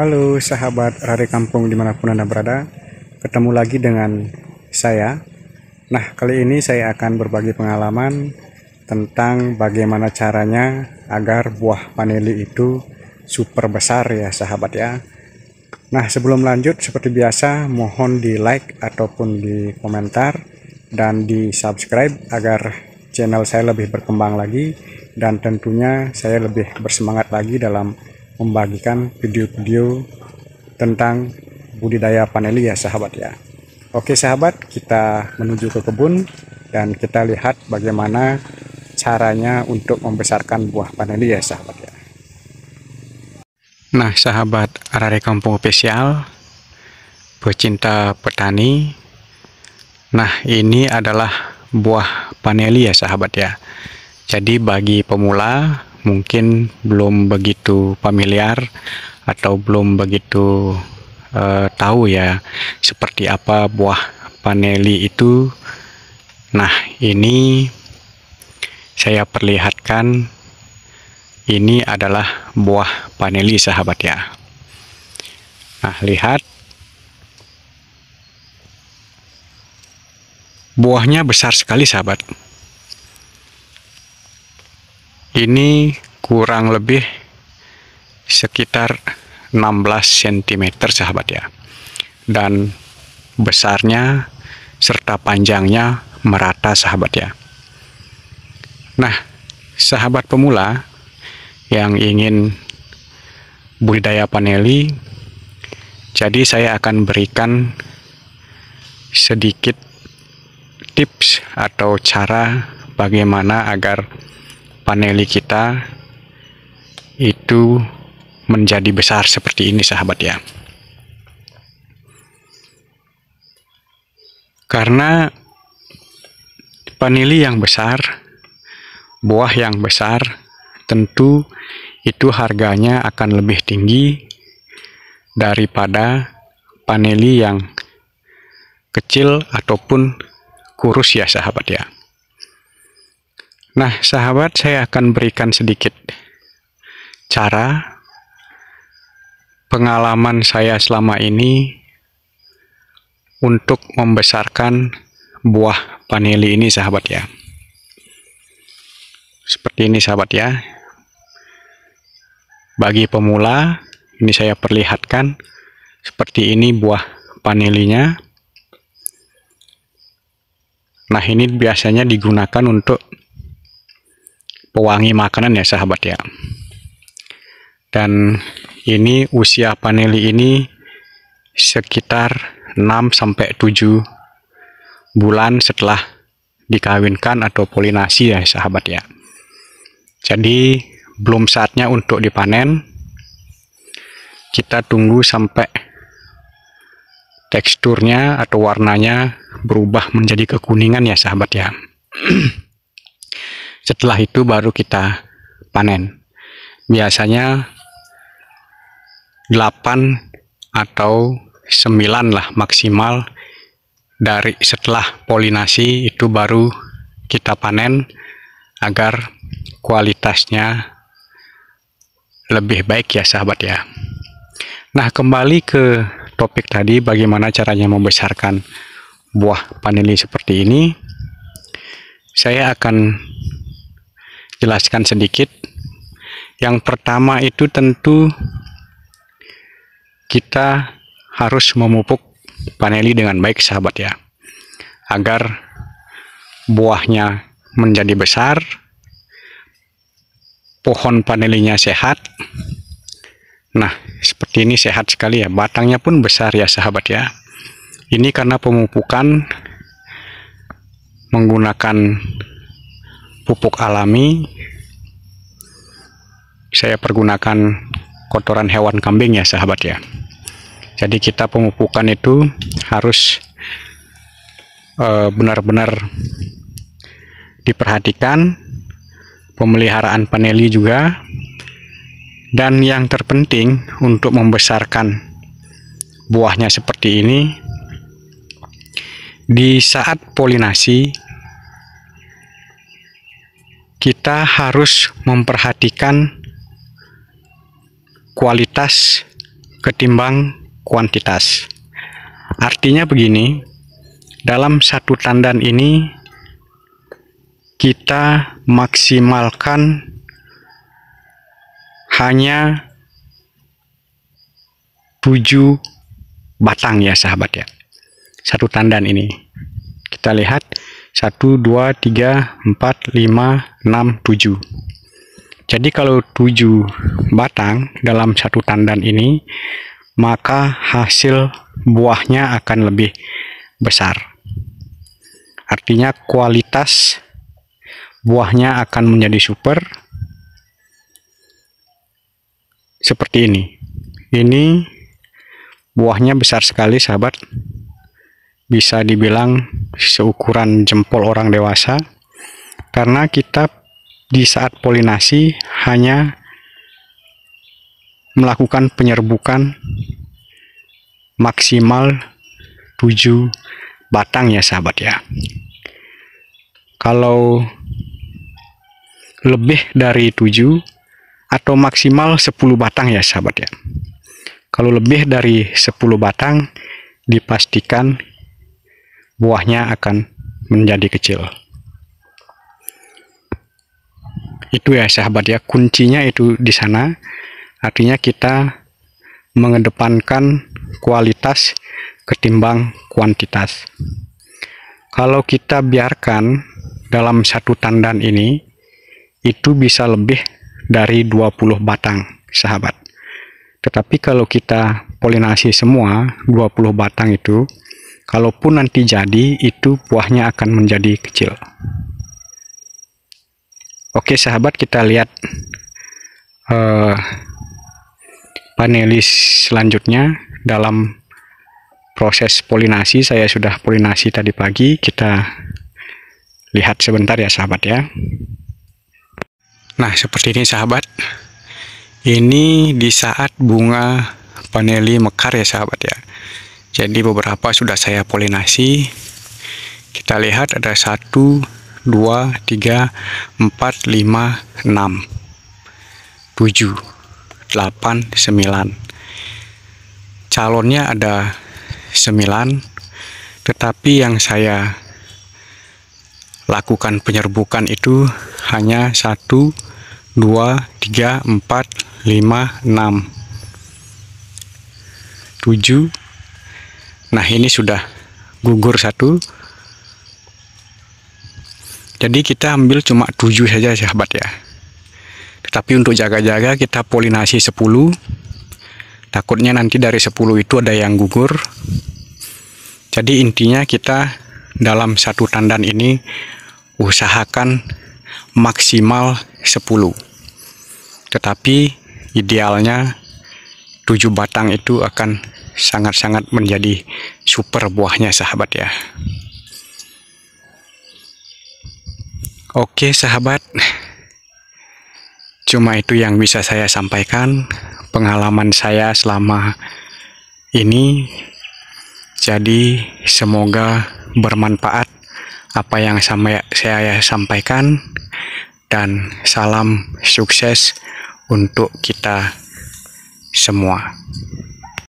Halo sahabat Rari Kampung di mana pun Anda berada. Ketemu lagi dengan saya. Nah kali ini saya akan berbagi pengalaman Tentang bagaimana caranya agar buah paneli itu super besar ya sahabat ya. Nah sebelum lanjut seperti biasa mohon di like ataupun di komentar Dan di subscribe agar channel saya lebih berkembang lagi Dan tentunya saya lebih bersemangat lagi dalam membagikan video-video tentang budidaya paneli ya sahabat ya. Oke sahabat kita menuju ke kebun dan kita lihat bagaimana caranya untuk membesarkan buah paneli ya sahabat ya. Nah sahabat Arare Kampung Spesial pecinta petani. Nah ini adalah buah paneli ya sahabat ya. Jadi bagi pemula mungkin belum begitu familiar atau belum begitu uh, tahu ya seperti apa buah paneli itu. Nah ini saya perlihatkan ini adalah buah paneli sahabat ya. Nah lihat. Buahnya besar sekali sahabat ini kurang lebih sekitar 16 cm sahabat ya. Dan besarnya serta panjangnya merata sahabat ya. Nah sahabat pemula yang ingin budidaya paneli jadi saya akan berikan sedikit tips atau cara bagaimana agar paneli kita itu menjadi besar seperti ini sahabat ya. Karena paneli yang besar buah yang besar tentu itu harganya akan lebih tinggi daripada paneli yang kecil ataupun kurus ya sahabat ya Nah, sahabat, saya akan berikan sedikit cara pengalaman saya selama ini untuk membesarkan buah paneli ini, sahabat ya. Seperti ini, sahabat ya. Bagi pemula, ini saya perlihatkan seperti ini buah panelinya. Nah, ini biasanya digunakan untuk pewangi makanan ya sahabat ya. Dan ini usia paneli ini sekitar 6 sampai 7 bulan setelah dikawinkan atau polinasi ya sahabat ya. Jadi belum saatnya untuk dipanen. Kita tunggu sampai teksturnya atau warnanya berubah menjadi kekuningan ya sahabat ya Setelah itu baru kita panen. Biasanya 8 atau 9 lah maksimal dari setelah polinasi itu baru kita panen agar kualitasnya lebih baik ya sahabat ya. Nah kembali ke topik tadi bagaimana caranya membesarkan buah paneli seperti ini. Saya akan jelaskan sedikit. Yang pertama itu tentu kita harus memupuk paneli dengan baik sahabat ya. Agar buahnya menjadi besar, pohon panelinya sehat. Nah, seperti ini sehat sekali ya. Batangnya pun besar ya sahabat ya. Ini karena pemupukan menggunakan pupuk alami. Saya pergunakan kotoran hewan kambing ya sahabat ya. Jadi kita pemupukan itu harus eh, benar-benar diperhatikan pemeliharaan paneli juga dan yang terpenting untuk membesarkan buahnya seperti ini di saat polinasi kita harus memperhatikan kualitas ketimbang kuantitas. Artinya begini, dalam satu tandan ini kita maksimalkan hanya 7 batang ya sahabat ya. Satu tandan ini. Kita lihat 1 2 3 4 5 6 7. Jadi kalau 7 batang dalam satu tandan ini maka hasil buahnya akan lebih besar. Artinya kualitas buahnya akan menjadi super seperti ini. Ini buahnya besar sekali sahabat. Bisa dibilang seukuran jempol orang dewasa. Karena kita di saat polinasi hanya melakukan penyerbukan maksimal 7 batang ya sahabat ya kalau lebih dari 7 atau maksimal 10 batang ya sahabat ya kalau lebih dari 10 batang dipastikan buahnya akan menjadi kecil. Itu ya sahabat ya. Kuncinya itu di sana. Artinya kita mengedepankan kualitas ketimbang kuantitas. Kalau kita biarkan dalam satu tandan ini itu bisa lebih dari 20 batang sahabat. Tetapi kalau kita polinasi semua 20 batang itu kalaupun nanti jadi itu buahnya akan menjadi kecil. Oke sahabat kita lihat uh, panelis selanjutnya dalam proses polinasi. Saya sudah polinasi tadi pagi. Kita lihat sebentar ya sahabat ya. Nah seperti ini sahabat. Ini di saat bunga paneli mekar ya sahabat ya jadi beberapa sudah saya polinasi. Kita lihat ada satu 2, 3, 4, 5, 6 7 8, 9 calonnya ada 9 tetapi yang saya lakukan penyerbukan itu hanya 1 2 3 4 5 6 7 nah ini sudah gugur satu. Jadi kita ambil cuma 7 saja sahabat ya. Tetapi untuk jaga-jaga kita polinasi 10 takutnya nanti dari 10 itu ada yang gugur. Jadi intinya kita dalam satu tandan ini usahakan maksimal 10 tetapi idealnya 7 batang itu akan sangat-sangat menjadi super buahnya sahabat ya Oke sahabat, cuma itu yang bisa saya sampaikan pengalaman saya selama ini. Jadi semoga bermanfaat apa yang saya sampaikan dan salam sukses untuk kita semua.